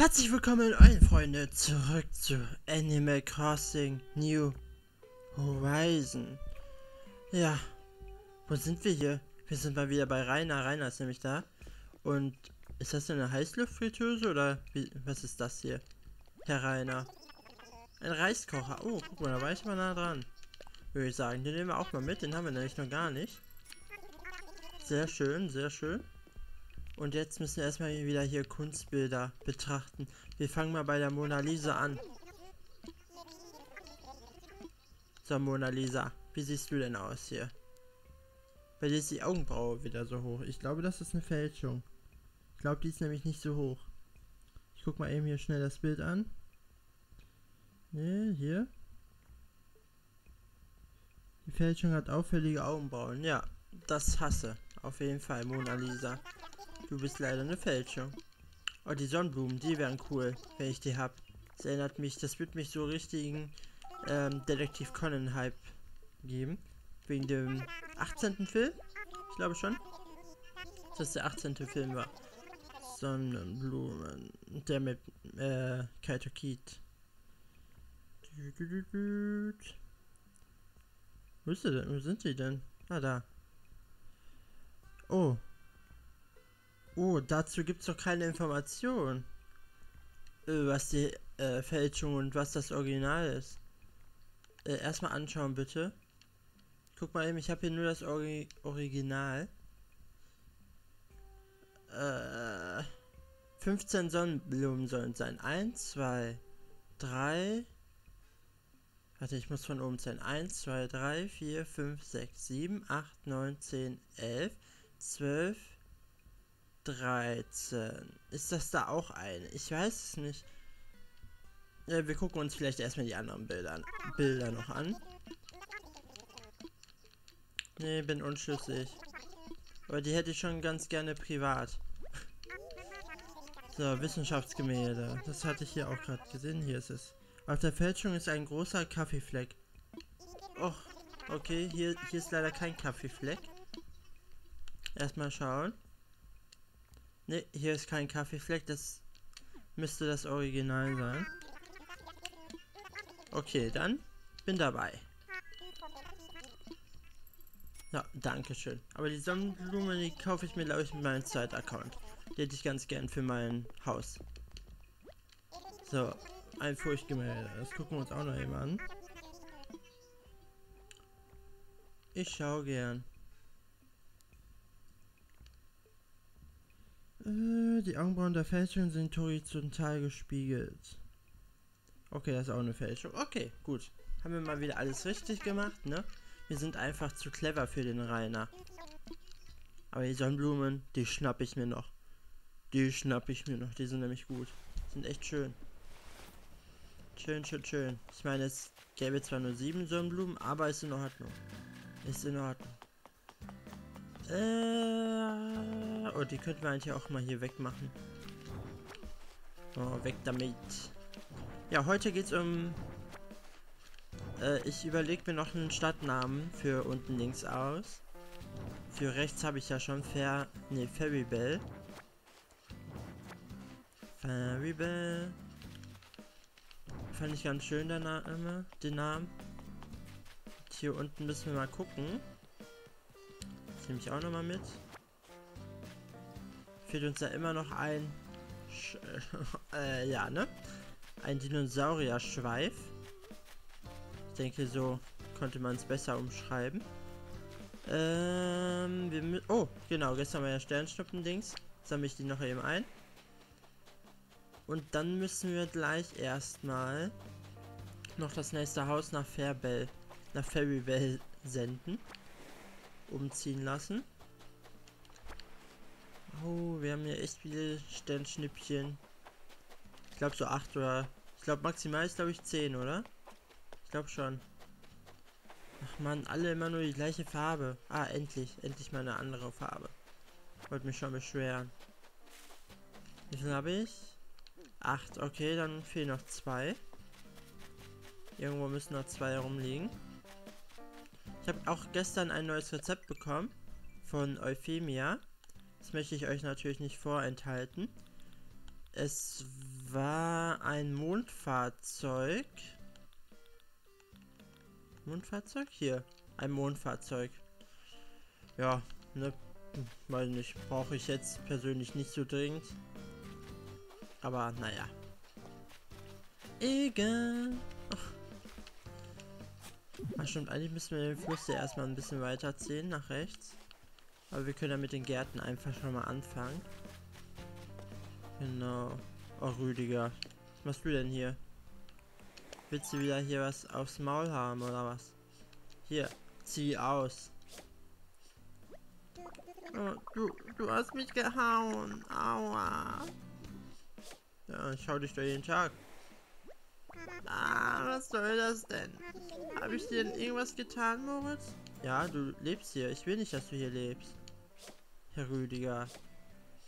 Herzlich willkommen allen Freunde zurück zu Animal Crossing New Horizon. Ja, wo sind wir hier? Wir sind mal wieder bei Rainer. Rainer ist nämlich da. Und ist das eine Heißluftfritteuse oder wie, was ist das hier? Herr Rainer. Ein Reiskocher. Oh, guck mal, da war ich mal nah dran. Würde ich sagen, den nehmen wir auch mal mit. Den haben wir nämlich noch gar nicht. Sehr schön, sehr schön. Und jetzt müssen wir erstmal wieder hier Kunstbilder betrachten. Wir fangen mal bei der Mona Lisa an. So, Mona Lisa, wie siehst du denn aus hier? Bei dir ist die Augenbraue wieder so hoch. Ich glaube, das ist eine Fälschung. Ich glaube, die ist nämlich nicht so hoch. Ich guck mal eben hier schnell das Bild an. Ne, hier. Die Fälschung hat auffällige Augenbrauen. Ja, das hasse. Auf jeden Fall, Mona Lisa. Du bist leider eine Fälschung. Oh, die Sonnenblumen, die wären cool, wenn ich die hab. Das erinnert mich, das wird mich so richtigen ähm, Detektiv Conan Hype geben. Wegen dem 18. Film? Ich glaube schon. Dass der 18. Film war. Sonnenblumen. Der mit äh, Kaito Keat. Wo ist sie denn? Wo sind sie denn? Ah, da. Oh, Oh, dazu gibt es doch keine Information. Äh, was die äh, Fälschung und was das Original ist. Äh, erstmal anschauen, bitte. Guck mal eben, ich habe hier nur das Ori Original. Äh, 15 Sonnenblumen sollen sein. 1, 2, 3. Warte, ich muss von oben zählen. 1, 2, 3, 4, 5, 6, 7, 8, 9, 10, 11, 12, 13. Ist das da auch eine? Ich weiß es nicht. Ja, wir gucken uns vielleicht erstmal die anderen Bilder, Bilder noch an. Nee, bin unschlüssig. Aber die hätte ich schon ganz gerne privat. So, Wissenschaftsgemälde. Das hatte ich hier auch gerade gesehen. Hier ist es. Auf der Fälschung ist ein großer Kaffeefleck. Och, okay. Hier, hier ist leider kein Kaffeefleck. Erstmal schauen. Ne, hier ist kein Kaffeefleck, das müsste das Original sein. Okay, dann bin dabei. Ja, danke schön. Aber die Sonnenblume, die kaufe ich mir, glaube ich, mit meinem Zeit-Account. Die hätte ich ganz gern für mein Haus. So, ein Furchtgemälde. Das gucken wir uns auch noch eben an. Ich schaue gern. Die Augenbrauen der Fälschung sind horizontal gespiegelt. Okay, das ist auch eine Fälschung. Okay, gut. Haben wir mal wieder alles richtig gemacht, ne? Wir sind einfach zu clever für den Rainer. Aber die Sonnenblumen, die schnapp ich mir noch. Die schnapp ich mir noch. Die sind nämlich gut. Sind echt schön. Schön, schön, schön. Ich meine, es gäbe zwar nur sieben Sonnenblumen, aber ist in Ordnung. Ist in Ordnung. Äh, oh, die könnten wir eigentlich auch mal hier wegmachen. Oh, weg damit. Ja, heute geht's um... Äh, ich überlege mir noch einen Stadtnamen für unten links aus. Für rechts habe ich ja schon Fair... Ne, Ferrybell. Ferrybell. Fand ich ganz schön, der Name, den Namen. Und hier unten müssen wir mal gucken nehme ich auch nochmal mit. Fehlt uns da immer noch ein... Sch äh, ja, ne? Ein Dinosaurier-Schweif. Ich denke, so konnte man es besser umschreiben. Ähm, wir Oh, genau, gestern war ja Sternschnuppen-Dings. Sammle ich die noch eben ein. Und dann müssen wir gleich erstmal noch das nächste Haus nach Fairbell, nach Ferrybell senden umziehen lassen. Oh, wir haben hier echt viele Sternschnippchen. Ich glaube so 8 oder... Ich glaube maximal ist glaube ich 10, oder? Ich glaube schon. Ach man, alle immer nur die gleiche Farbe. Ah, endlich. Endlich mal eine andere Farbe. Wollte mich schon beschweren. Wie viel habe ich? 8. Okay, dann fehlen noch zwei. Irgendwo müssen noch zwei herumliegen. Ich habe auch gestern ein neues Rezept bekommen von Euphemia. Das möchte ich euch natürlich nicht vorenthalten. Es war ein Mondfahrzeug. Mondfahrzeug? Hier. Ein Mondfahrzeug. Ja, ne? Weiß nicht. Brauche ich jetzt persönlich nicht so dringend. Aber naja. Egal. Ach. Stimmt, eigentlich müssen wir den Fluss ja erstmal ein bisschen weiterziehen, nach rechts. Aber wir können ja mit den Gärten einfach schon mal anfangen. Genau. Oh, Rüdiger. Was machst du denn hier? Willst du wieder hier was aufs Maul haben, oder was? Hier, zieh aus. Oh, du, du hast mich gehauen. Aua. Ja, ich schau dich doch jeden Tag. Ah, was soll das denn? Habe ich dir denn irgendwas getan, Moritz? Ja, du lebst hier. Ich will nicht, dass du hier lebst. Herr Rüdiger.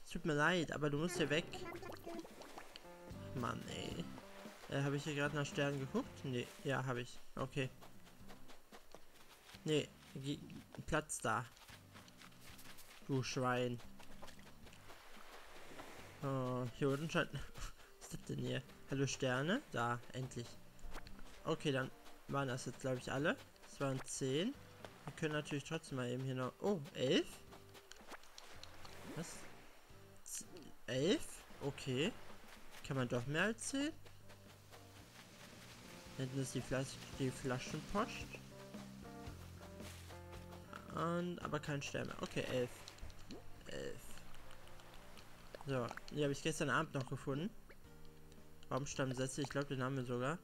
Es tut mir leid, aber du musst hier weg. Mann, ey. Äh, habe ich hier gerade nach Sternen geguckt? Nee, ja, habe ich. Okay. Nee, Platz da. Du Schwein. Oh, hier unten scheint... Was ist das denn hier? Hallo Sterne? Da, endlich. Okay, dann waren das jetzt, glaube ich, alle. Es waren 10. Wir können natürlich trotzdem mal eben hier noch... Oh, 11? Was? 11? Okay. Kann man doch mehr als 10? Hinten ist die, Flas die Flaschenpost. Und, aber kein Stern mehr. Okay, 11. 11. So, die habe ich gestern Abend noch gefunden. Baumstammsätze, ich glaube, den haben wir sogar.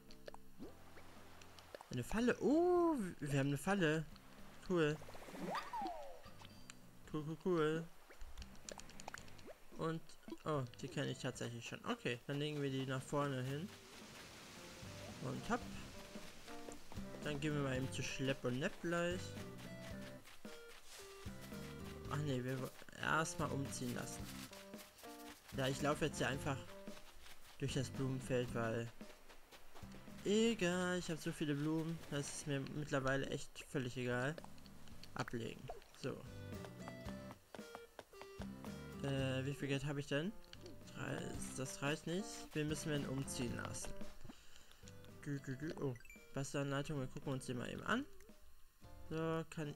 Eine Falle. Oh, wir haben eine Falle. Cool. Cool, cool, cool. Und, oh, die kenne ich tatsächlich schon. Okay, dann legen wir die nach vorne hin. Und hopp. Dann gehen wir mal eben zu Schlepp und Nepp gleich. Ach nee, wir erstmal umziehen lassen. Ja, ich laufe jetzt hier einfach durch das Blumenfeld, weil... Egal, ich habe so viele Blumen, das ist mir mittlerweile echt völlig egal. Ablegen. So. Äh, wie viel Geld habe ich denn? Das reicht nicht. Wir müssen ihn umziehen lassen. Oh, Wasseranleitung, wir gucken uns die mal eben an. So, kann...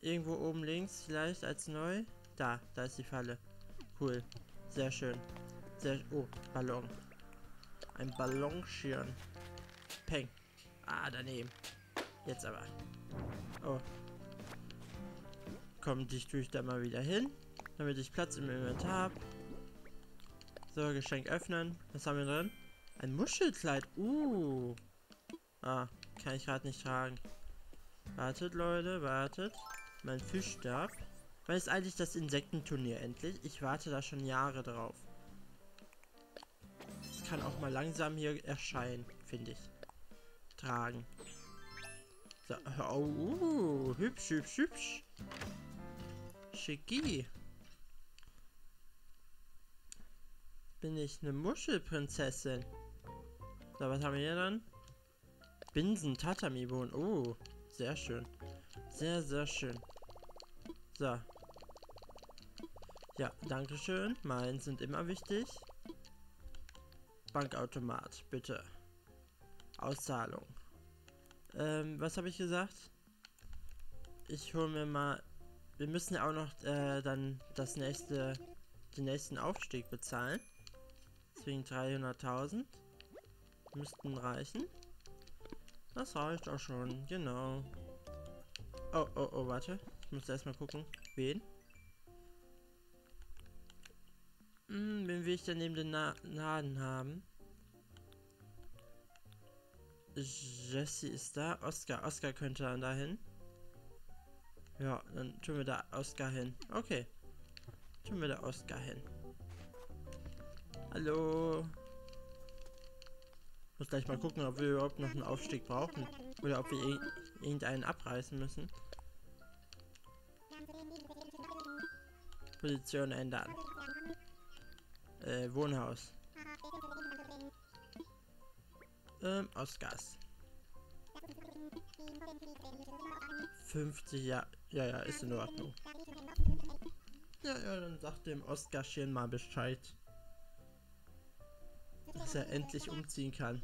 Irgendwo oben links vielleicht als neu. Da, da ist die Falle. Cool. Sehr schön. Sehr... Oh, Ballon. Ein Ballonschirm. Peng. Ah, daneben. Jetzt aber. Oh. Komm, dich tue ich da mal wieder hin. Damit ich Platz im Inventar habe. So, Geschenk öffnen. Was haben wir drin? Ein Muschelkleid. Uh. Ah, kann ich gerade nicht tragen. Wartet, Leute, wartet. Mein Fischstab. Wann ist eigentlich das Insektenturnier endlich? Ich warte da schon Jahre drauf kann auch mal langsam hier erscheinen, finde ich. Tragen. So, oh, uh, hübsch, hübsch, hübsch. Schicki. Bin ich eine Muschelprinzessin? So, was haben wir hier dann? Binsen, Tatami-Bohnen. Oh, sehr schön. Sehr, sehr schön. So. Ja, danke schön. Meilen sind immer wichtig. Bankautomat, bitte. Auszahlung. Ähm, was habe ich gesagt? Ich hole mir mal... Wir müssen ja auch noch äh, dann das nächste... Den nächsten Aufstieg bezahlen. Deswegen 300.000. Müssten reichen. Das reicht auch schon, genau. Oh, oh, oh, warte. Ich muss erstmal gucken. Wen? Hm, wen will ich denn neben den Na Laden haben? Jesse ist da. Oscar. Oscar könnte dann dahin. Ja, dann tun wir da Oscar hin. Okay. Tun wir da Oscar hin. Hallo. Muss gleich mal gucken, ob wir überhaupt noch einen Aufstieg brauchen. Oder ob wir irgendeinen abreißen müssen. Position ändern. Äh, Wohnhaus. Ähm, aus Gas. 50, ja, ja, ja, ist in Ordnung. Ja, ja, dann sagt dem Oscarchen mal Bescheid. dass er endlich umziehen kann.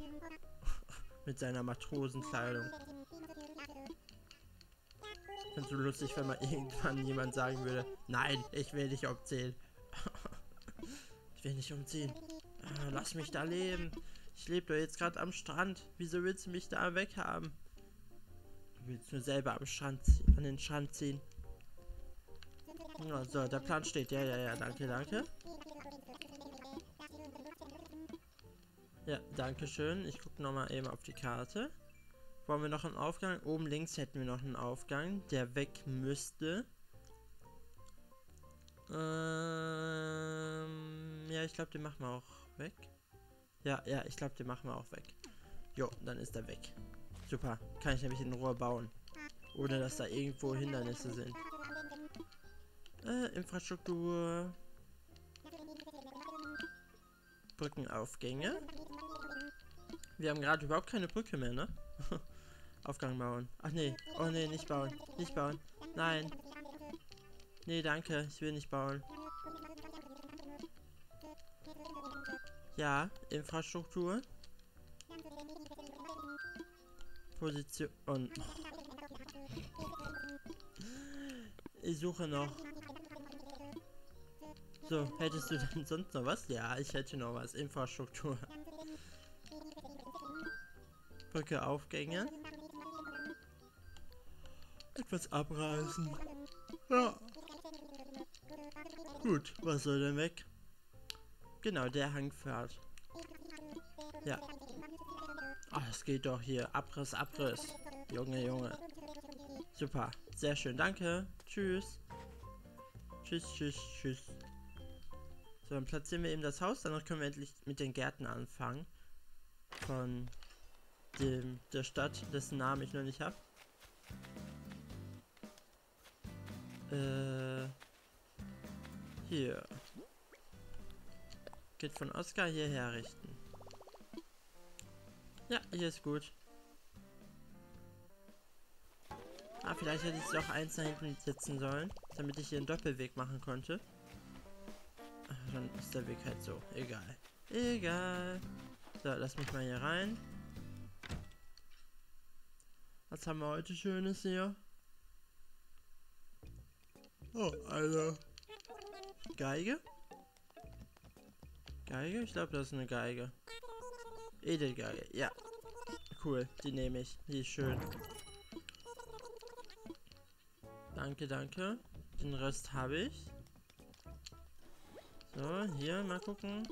Mit seiner Matrosenkleidung. Finde so lustig, wenn man irgendwann jemand sagen würde, nein, ich will nicht umziehen. ich will nicht umziehen. Ah, lass mich da leben. Ich lebe doch jetzt gerade am Strand. Wieso willst du mich da weghaben? Du willst nur selber am Strand an den Strand ziehen. So, der Plan steht. Ja, ja, ja, danke, danke. Ja, danke schön. Ich gucke nochmal eben auf die Karte. Wollen wir noch einen Aufgang? Oben links hätten wir noch einen Aufgang, der weg müsste. Ähm, ich glaube, den machen wir auch weg. Ja, ja, ich glaube, den machen wir auch weg. Jo, dann ist er weg. Super. Kann ich nämlich in Ruhe bauen. Ohne dass da irgendwo Hindernisse sind. Äh, Infrastruktur. Brückenaufgänge. Wir haben gerade überhaupt keine Brücke mehr, ne? Aufgang bauen. Ach nee. Oh nee, nicht bauen. Nicht bauen. Nein. Nee, danke. Ich will nicht bauen. Ja, Infrastruktur. Position. Ich suche noch. So, hättest du denn sonst noch was? Ja, ich hätte noch was. Infrastruktur. Brücke Aufgänge etwas abreißen. Ja. Gut, was soll denn weg? Genau, der Hangpfad. Ja. Ach, es geht doch hier. Abriss, Abriss. Junge, Junge. Super. Sehr schön. Danke. Tschüss. Tschüss, tschüss, tschüss. So, dann platzieren wir eben das Haus. Danach können wir endlich mit den Gärten anfangen. Von dem, der Stadt, dessen Namen ich noch nicht habe. Äh, hier. Geht von Oscar hierher richten. Ja, hier ist gut. Ah, vielleicht hätte ich doch eins da hinten sitzen sollen, damit ich hier einen Doppelweg machen konnte. Ach, dann ist der Weg halt so. Egal. Egal. So, lass mich mal hier rein. Was haben wir heute Schönes hier? Oh, eine Geige? Geige? Ich glaube, das ist eine Geige. Edelgeige, ja. Cool, die nehme ich. Die ist schön. Danke, danke. Den Rest habe ich. So, hier mal gucken.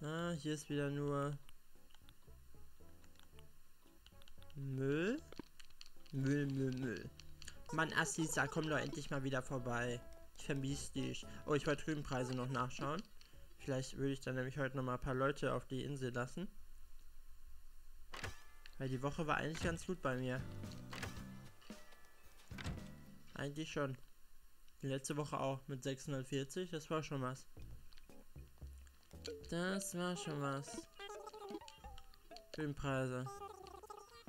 Ah, hier ist wieder nur Müll? Müll, Müll, Müll. Mann, Assisa, komm doch endlich mal wieder vorbei. Ich vermisse dich. Oh, ich wollte drüben Preise noch nachschauen. Vielleicht würde ich dann nämlich heute noch mal ein paar Leute auf die Insel lassen. Weil die Woche war eigentlich ganz gut bei mir. Eigentlich schon. Die letzte Woche auch mit 640. Das war schon was. Das war schon was. Filmpreise.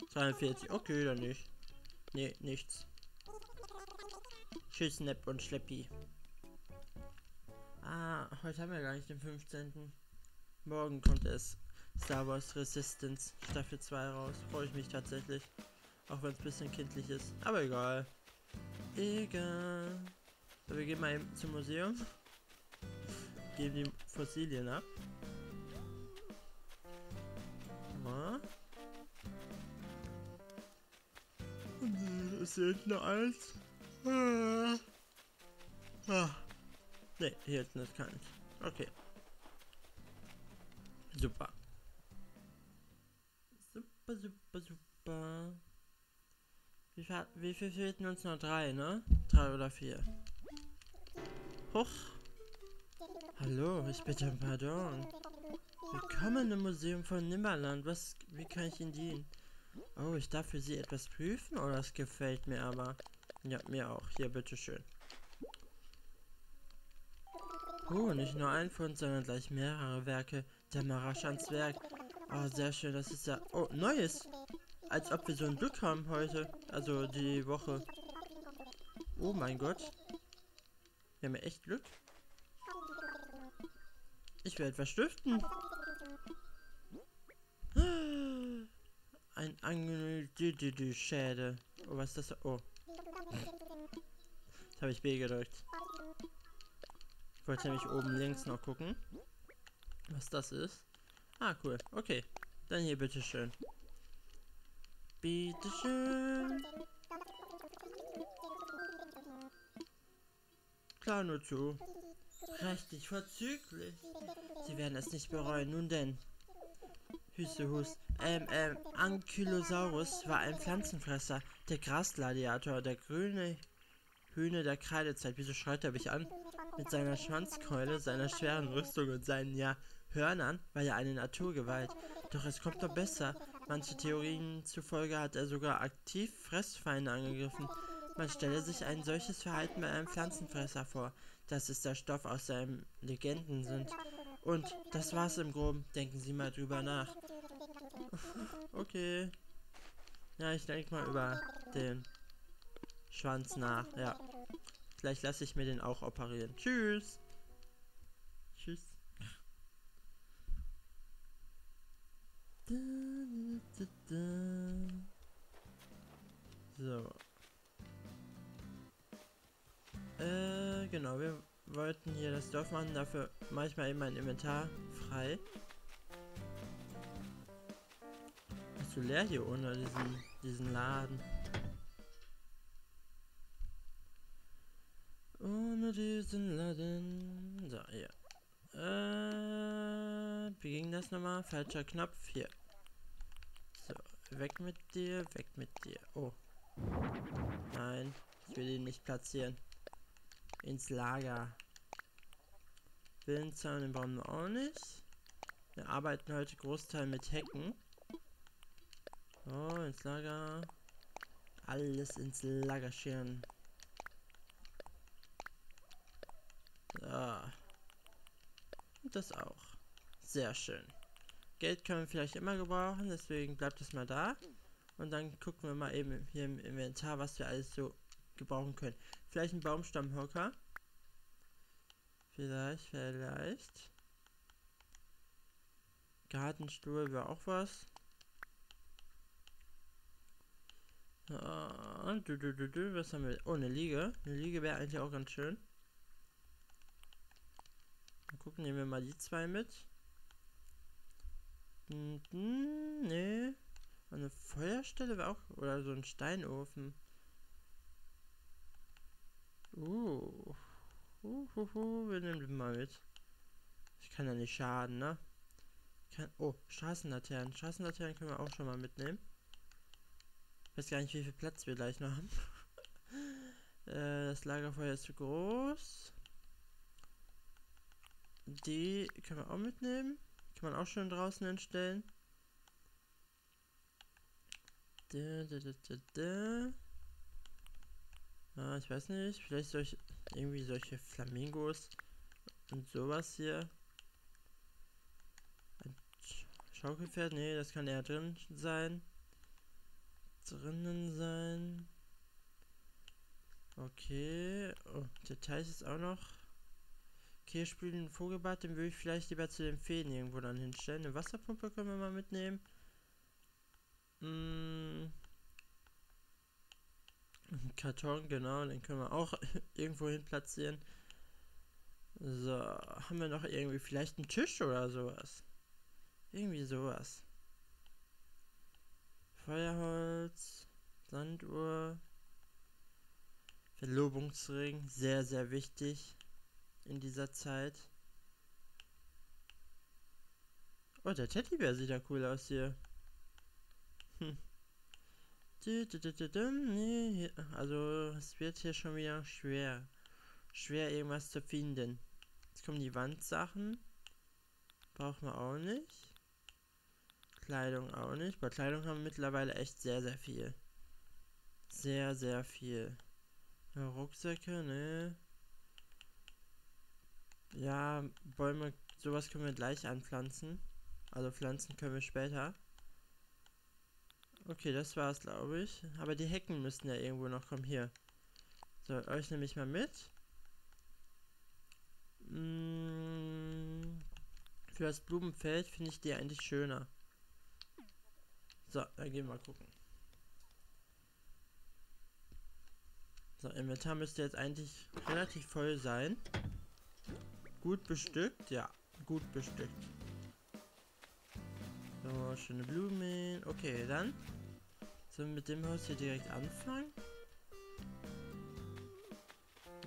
42. Okay, dann nicht. Nee, nichts. Tschüss, Snap und Schleppi. Ah, heute haben wir gar nicht den 15. Morgen kommt es Star Wars Resistance Staffel 2 raus. Freue ich mich tatsächlich. Auch wenn es ein bisschen kindlich ist. Aber egal. Egal. So, wir gehen mal zum Museum. Geben die Fossilien ab. Ja. Ist hier hinten eins? Ah. Ah. Ne, ist keins. Okay. Super. Super, super, super. Wie, wie viel fehlten uns noch? Drei, ne? Drei oder vier. Hoch. Hallo, ich bitte um Pardon. Willkommen im Museum von Nimmerland. Was, wie kann ich Ihnen dienen? Oh, ich darf für Sie etwas prüfen? Oh, das gefällt mir aber. Ja, mir auch. Hier, bitteschön. Oh, nicht nur ein Fund, sondern gleich mehrere Werke. Der Marachans Werk. Oh, sehr schön. Das ist ja... Oh, Neues. Als ob wir so ein Glück haben heute. Also die Woche. Oh mein Gott. Wir haben ja echt Glück. Ich werde etwas stiften. Ein angenehm Schäde. Oh, was ist das? Oh. Jetzt habe ich B gedrückt. Ich wollte nämlich oben links noch gucken, was das ist. Ah, cool. Okay. Dann hier bitteschön. Bitteschön. Klar nur zu. Richtig vorzüglich. Sie werden es nicht bereuen. Nun denn. Hüstehust. Ähm, ähm, Ankylosaurus war ein Pflanzenfresser. Der Grasgladiator. Der grüne Hühne der Kreidezeit. Wieso schreit er mich an? Mit seiner Schwanzkeule, seiner schweren Rüstung und seinen, ja, Hörnern war er eine Naturgewalt. Doch es kommt noch besser. Manche Theorien zufolge hat er sogar aktiv Fressfeinde angegriffen. Man stelle sich ein solches Verhalten bei einem Pflanzenfresser vor. Das ist der Stoff aus seinem Legenden sind. Und das war's im Groben. Denken Sie mal drüber nach. Okay. Ja, ich denke mal über den Schwanz nach. Ja. Vielleicht lasse ich mir den auch operieren. Tschüss. Tschüss. So. Äh, genau, wir wollten hier das Dorf machen, dafür mache ich mal eben mein Inventar frei. Ist so leer hier ohne diesen, diesen Laden. Ohne diesen Laden. So, hier. Äh, wie ging das nochmal? Falscher Knopf. Hier. So, weg mit dir, weg mit dir. Oh. Nein, ich will ihn nicht platzieren. Ins Lager. Willenzaun den brauchen wir auch nicht. Wir arbeiten heute Großteil mit Hecken. Oh, ins Lager. Alles ins Lager scheren. Und das auch. Sehr schön. Geld können wir vielleicht immer gebrauchen, deswegen bleibt es mal da. Und dann gucken wir mal eben hier im Inventar, was wir alles so gebrauchen können. Vielleicht ein Baumstammhocker. Vielleicht, vielleicht. Gartenstuhl wäre auch was. Ah, du, du, du, du, was haben wir? Oh, eine Liege. Eine Liege wäre eigentlich auch ganz schön. Gucken, nehmen wir mal die zwei mit. Hm, hm, nee. Eine Feuerstelle wäre auch. Oder so ein Steinofen. Uh. Uh, uh, uh, wir nehmen den mal mit. Ich kann ja nicht schaden, ne? Kann, oh, Straßenlaternen. Straßenlaternen können wir auch schon mal mitnehmen. Ich weiß gar nicht, wie viel Platz wir gleich noch haben. äh, das Lagerfeuer ist zu groß. Die können wir auch mitnehmen. Kann man auch schon draußen entstellen. Da, da, da, da. Ah, ich weiß nicht. Vielleicht solche, irgendwie solche Flamingos und sowas hier. Ein Schaukelpferd? Nee, das kann eher drin sein. Drinnen sein. Okay. Oh, der Teich ist auch noch Okay, spielen Vogelbad, den würde ich vielleicht lieber zu den Feen irgendwo dann hinstellen. Eine Wasserpumpe können wir mal mitnehmen. Hm. Karton, genau, den können wir auch irgendwo hin platzieren. So, haben wir noch irgendwie vielleicht einen Tisch oder sowas? Irgendwie sowas. Feuerholz, Sanduhr, Verlobungsring, sehr, sehr wichtig in dieser Zeit. Oh, der Teddybär sieht ja cool aus hier. Hm. Also es wird hier schon wieder schwer. Schwer irgendwas zu finden. Jetzt kommen die Wandsachen. Brauchen wir auch nicht. Kleidung auch nicht. Bei Kleidung haben wir mittlerweile echt sehr, sehr viel. Sehr, sehr viel. Rucksäcke, ne? Ja, Bäume, sowas können wir gleich anpflanzen. Also pflanzen können wir später. Okay, das war's, glaube ich. Aber die Hecken müssten ja irgendwo noch kommen. Hier. So, euch nehme ich mal mit. Mm, für das Blumenfeld finde ich die eigentlich schöner. So, dann gehen wir mal gucken. So, Inventar müsste jetzt eigentlich relativ voll sein. Gut bestückt, ja, gut bestückt. So, schöne Blumen. Okay, dann sollen wir mit dem Haus hier direkt anfangen.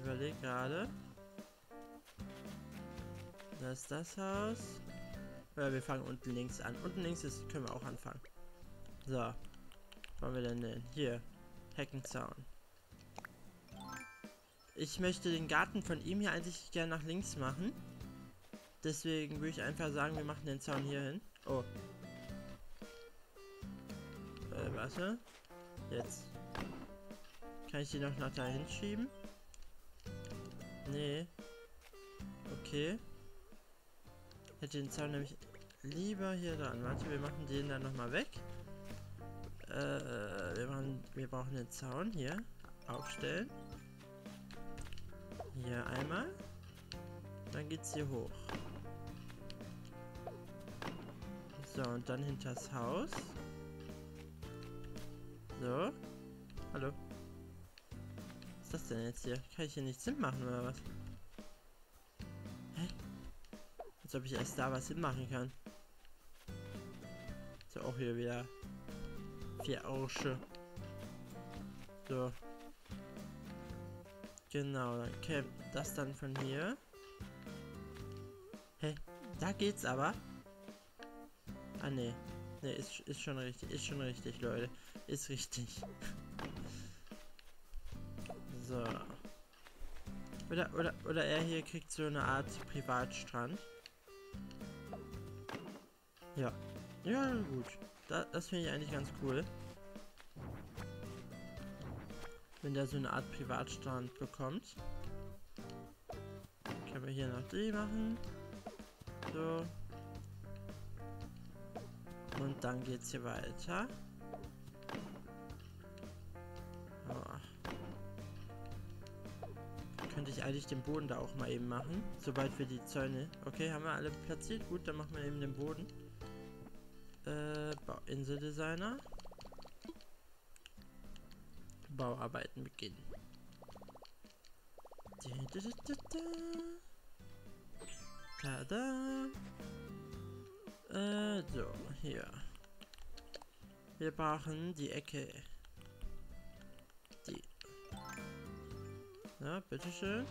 Überleg gerade. Das ist das Haus. Ja, wir fangen unten links an. Unten links ist, können wir auch anfangen. So. Wollen wir denn denn? Hier. Heckenzaun. Ich möchte den Garten von ihm hier eigentlich gerne nach links machen. Deswegen würde ich einfach sagen, wir machen den Zaun hier hin. Oh. Äh, warte. Jetzt. Kann ich die noch nach da hinschieben? Nee. Okay. Hätte den Zaun nämlich lieber hier dran. Warte, wir machen den dann nochmal weg. Äh, wir, machen, wir brauchen den Zaun hier. Aufstellen. Hier einmal. Dann geht's hier hoch. So, und dann hinters Haus. So. Hallo. Was ist das denn jetzt hier? Kann ich hier nichts hinmachen oder was? Hä? Als ob ich erst da was hinmachen kann. So, auch hier wieder vier Arsche. So. Genau, käme das dann von hier. Hä? Da geht's aber. Ah, ne. Ne, ist, ist schon richtig. Ist schon richtig, Leute. Ist richtig. so. Oder, oder, oder er hier kriegt so eine Art Privatstrand. Ja. Ja, gut. Da, das finde ich eigentlich ganz cool. Wenn der so eine Art Privatstrand bekommt. Können wir hier noch die machen. So. Und dann geht's hier weiter. Oh. Könnte ich eigentlich den Boden da auch mal eben machen, sobald wir die Zäune... Okay, haben wir alle platziert? Gut, dann machen wir eben den Boden. Äh, Inseldesigner. Bauarbeiten beginnen. Tada! Äh, so, hier. Wir brauchen die Ecke. Die. Na, bitteschön.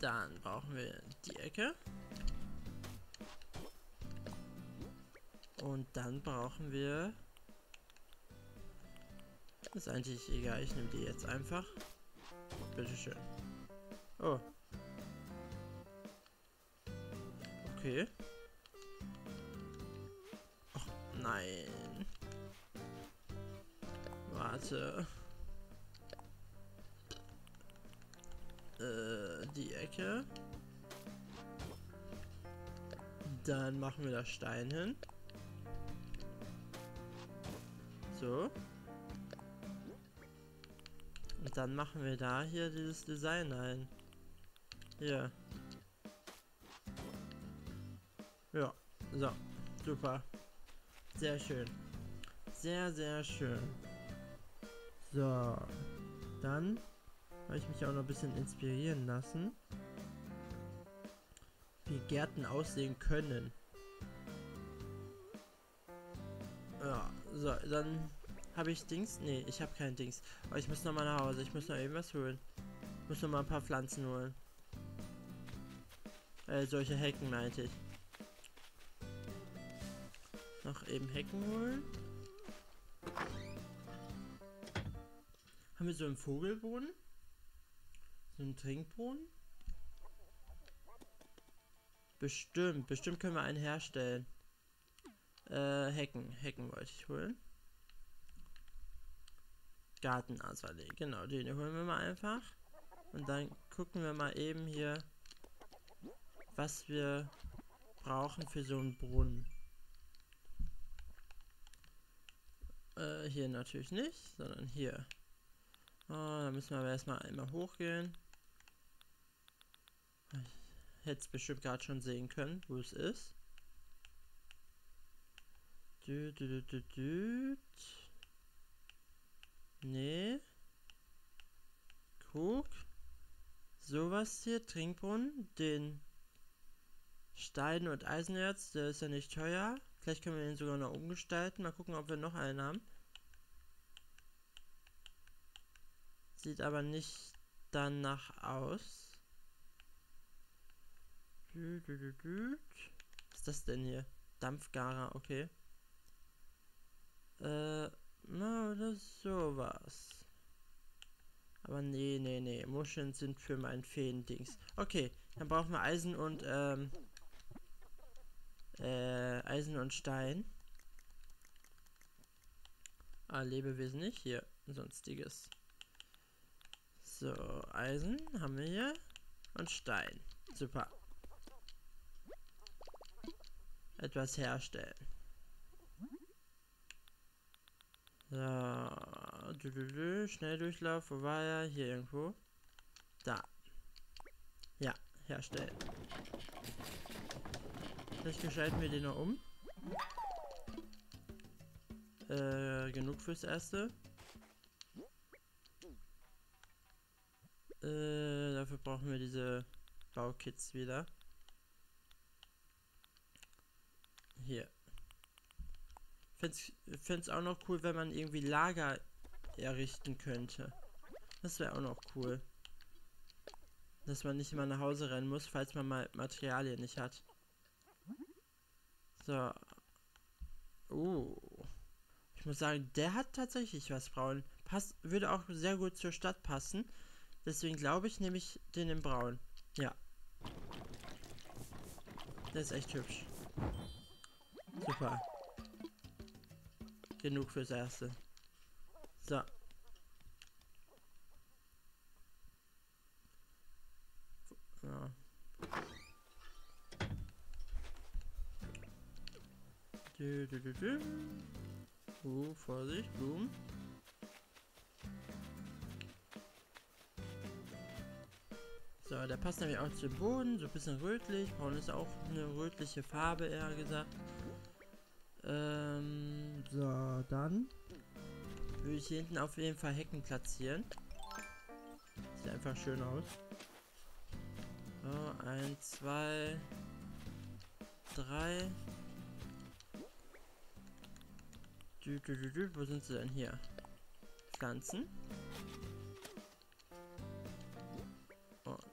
Dann brauchen wir die Ecke. Und dann brauchen wir... Ist eigentlich egal, ich nehme die jetzt einfach. Bitteschön. Oh. Okay. Ach, nein. Warte. Äh, die Ecke. Dann machen wir da Stein hin. So. Dann machen wir da hier dieses Design ein. Hier. Ja, so. Super. Sehr schön. Sehr, sehr schön. So. Dann habe ich mich auch noch ein bisschen inspirieren lassen. Wie Gärten aussehen können. Ja, so, dann habe ich Dings. Nee, ich habe kein Dings. Aber ich muss noch mal nach Hause. Ich muss noch irgendwas holen. Ich muss noch mal ein paar Pflanzen holen. Äh, solche Hecken meinte ich. Noch eben Hecken holen. Haben wir so einen Vogelboden? So einen Trinkboden? Bestimmt, bestimmt können wir einen herstellen. Äh, Hecken. Hecken wollte ich holen. Gartenasale. Genau, den holen wir mal einfach. Und dann gucken wir mal eben hier, was wir brauchen für so einen Brunnen. Äh, hier natürlich nicht, sondern hier. Oh, da müssen wir aber erstmal einmal hochgehen. Ich hätte es bestimmt gerade schon sehen können, wo es ist. Dü, dü, dü, dü, Nee. Guck. Sowas hier, Trinkbrunnen, den Stein- und Eisenerz, der ist ja nicht teuer. Vielleicht können wir den sogar noch umgestalten. Mal gucken, ob wir noch einen haben. Sieht aber nicht danach aus. Was ist das denn hier? Dampfgarer, okay. Äh, na, oder sowas. Aber nee, nee, nee. Muscheln sind für mein Feendings. Okay, dann brauchen wir Eisen und, ähm, äh, Eisen und Stein. Ah, Lebewesen nicht. Hier, sonstiges. So, Eisen haben wir hier. Und Stein. Super. Etwas herstellen. So. Du, du, du, Schnelldurchlauf. Wo war er? Hier irgendwo. Da. Ja, herstellen. Vielleicht gestalten wir den noch um. Äh, genug fürs Erste. Äh, dafür brauchen wir diese Baukits wieder. Hier. Fände es auch noch cool, wenn man irgendwie Lager errichten könnte. Das wäre auch noch cool. Dass man nicht immer nach Hause rennen muss, falls man mal Materialien nicht hat. So. Uh. Ich muss sagen, der hat tatsächlich was braun. Passt, würde auch sehr gut zur Stadt passen. Deswegen glaube ich, nehme ich den in braun. Ja. Der ist echt hübsch. Super. Genug fürs Erste. So. Ja. Du, du, du, du. Uh, Vorsicht, Blumen. So, der passt nämlich auch zum Boden, so ein bisschen rötlich. Braun ist auch eine rötliche Farbe, eher gesagt. Ähm, so, dann würde ich hier hinten auf jeden Fall Hecken platzieren. Sieht einfach schön aus. So, eins, zwei, drei. Du, du, du, du. Wo sind sie denn hier? Pflanzen. Und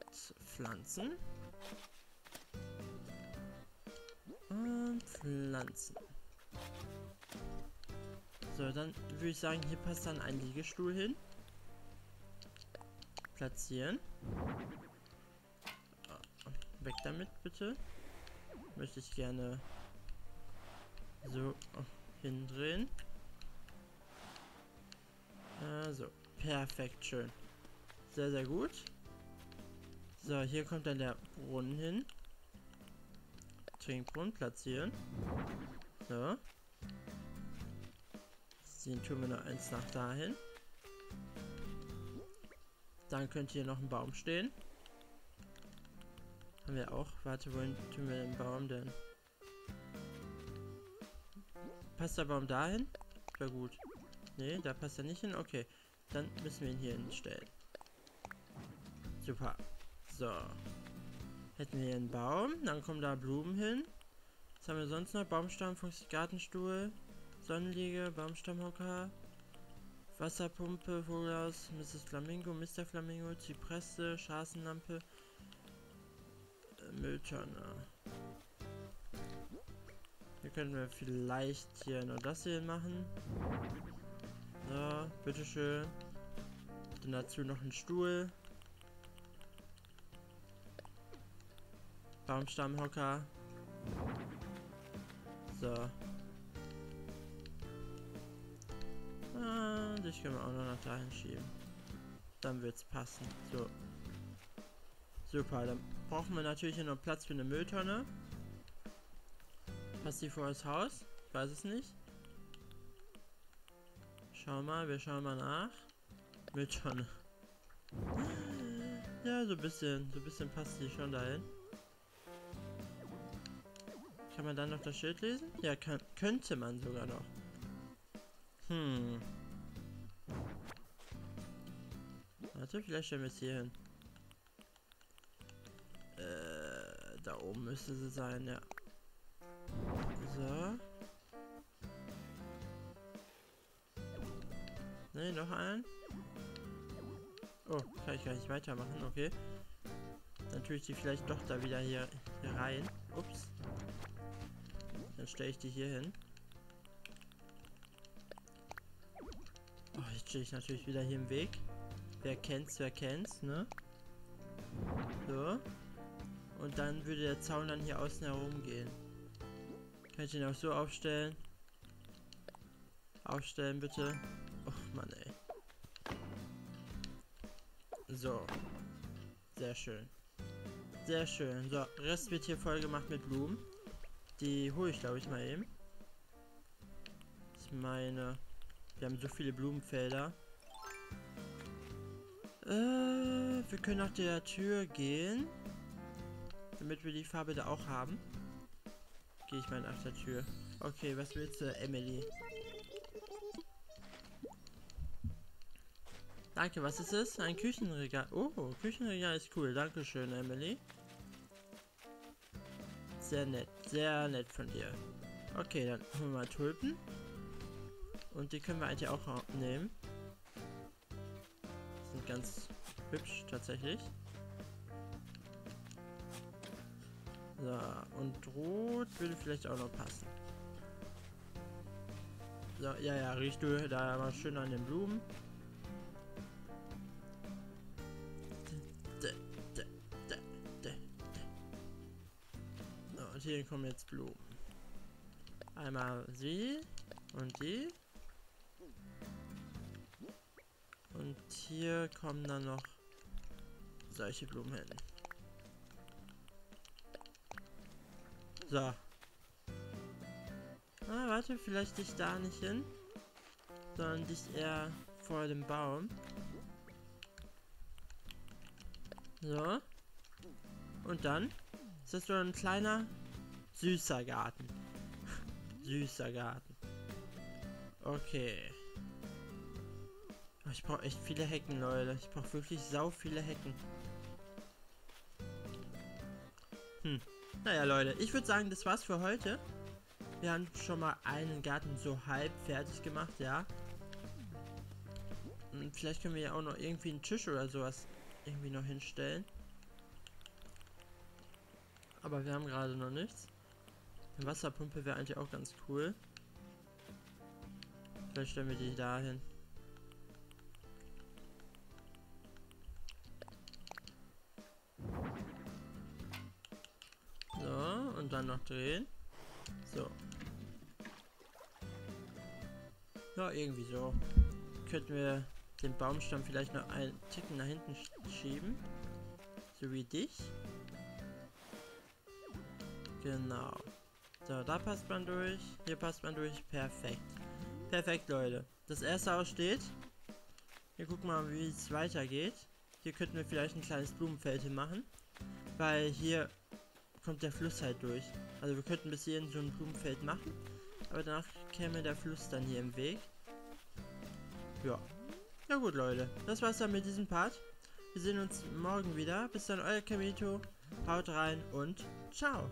Pflanzen. Und Pflanzen. So, dann würde ich sagen, hier passt dann ein Liegestuhl hin. Platzieren. Weg damit, bitte. Möchte ich gerne so hindrehen. Also, perfekt, schön. Sehr, sehr gut. So, hier kommt dann der Brunnen hin. Trinkbrunnen platzieren. So. Den tun wir nur eins nach dahin. Dann könnte hier noch ein Baum stehen. Haben wir auch. Warte, wohin tun wir den Baum denn? Passt der Baum dahin? Wäre gut. Ne, da passt er nicht hin. Okay, dann müssen wir ihn hier hinstellen. Super. So. Hätten wir hier einen Baum, dann kommen da Blumen hin. Was haben wir sonst noch? Baumstamm, Gartenstuhl. Sonnenliege, Baumstammhocker, Wasserpumpe, Vogelhaus, Mrs. Flamingo, Mr. Flamingo, Zypresse, Straßenlampe, äh, Mülltonne. Hier können wir vielleicht hier nur das hier machen. So, bitteschön. Dann dazu noch ein Stuhl. Baumstammhocker. So. Ah, dich können wir auch noch nach dahin schieben. Dann wird's passen. So. Super, dann brauchen wir natürlich hier noch Platz für eine Mülltonne. Passt die vor das Haus? Ich weiß es nicht. Schau mal, wir schauen mal nach. Mülltonne. Ja, so ein bisschen, so ein bisschen passt die schon dahin. Kann man dann noch das Schild lesen? Ja, kann, könnte man sogar noch. Hm. Warte, vielleicht stellen wir es hier hin. Äh, da oben müsste sie sein, ja. So. Ne, noch einen. Oh, kann ich gar nicht weitermachen, okay. Dann tue ich die vielleicht doch da wieder hier, hier rein. Ups. Dann stelle ich die hier hin. Stehe ich natürlich wieder hier im Weg. Wer kennt's, wer kennt's, ne? So. Und dann würde der Zaun dann hier außen herum gehen. Kann ich den auch so aufstellen? Aufstellen bitte. Och Mann ey. So. Sehr schön. Sehr schön. So, Rest wird hier voll gemacht mit Blumen. Die hole ich glaube ich mal eben. Ich meine, wir haben so viele Blumenfelder. Äh, wir können nach der Tür gehen. Damit wir die Farbe da auch haben. Gehe ich mal nach der Tür. Okay, was willst du, Emily? Danke, was ist es? Ein Küchenregal. Oh, Küchenregal ist cool. Dankeschön, Emily. Sehr nett, sehr nett von dir. Okay, dann holen wir mal Tulpen. Und die können wir eigentlich auch nehmen. Sind ganz hübsch tatsächlich. So, und rot würde vielleicht auch noch passen. So, ja, ja, riechst du da mal schön an den Blumen. So, und hier kommen jetzt Blumen. Einmal sie und die. Und hier kommen dann noch solche Blumen hin. So. Ah, warte, vielleicht dich da nicht hin. Sondern dich eher vor dem Baum. So. Und dann ist das so ein kleiner, süßer Garten. süßer Garten. Okay. Ich brauche echt viele Hecken, Leute. Ich brauche wirklich sau viele Hecken. Hm. Naja, Leute, ich würde sagen, das war's für heute. Wir haben schon mal einen Garten so halb fertig gemacht, ja. Und vielleicht können wir ja auch noch irgendwie einen Tisch oder sowas irgendwie noch hinstellen. Aber wir haben gerade noch nichts. Eine Wasserpumpe wäre eigentlich auch ganz cool. Vielleicht stellen wir die da hin. Und dann noch drehen. So. Ja, irgendwie so. Könnten wir den Baumstamm vielleicht noch einen Ticken nach hinten schieben. So wie dich. Genau. So, da passt man durch. Hier passt man durch. Perfekt. Perfekt, Leute. Das erste Haus steht. Wir gucken mal, wie es weitergeht. Hier könnten wir vielleicht ein kleines Blumenfeld machen. Weil hier kommt der Fluss halt durch. Also wir könnten bis hierhin so ein Blumenfeld machen, aber danach käme der Fluss dann hier im Weg. Ja. Ja gut, Leute. Das war's dann mit diesem Part. Wir sehen uns morgen wieder. Bis dann, euer Kamito. Haut rein und ciao.